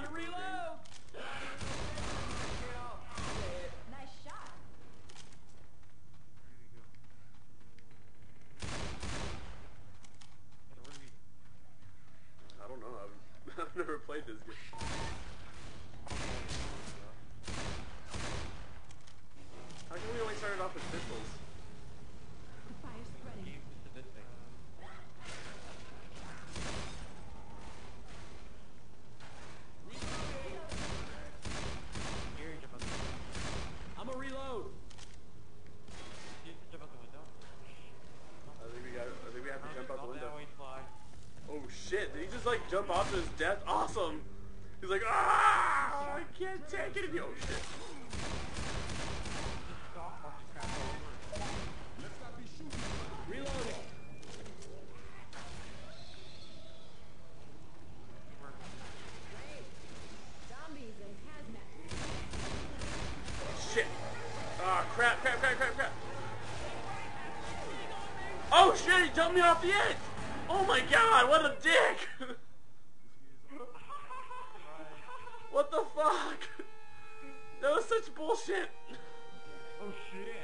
Gotta reload! Nice shot. I don't know. I've, I've never played this game. Like jump off to his death. Awesome. He's like, ah, I can't take it. Oh shit. Reloading. Shit. Ah, crap, crap, crap, crap, crap. Oh shit, he jumped me off the edge. Oh my god, what a dick! what the fuck? That was such bullshit. Oh shit.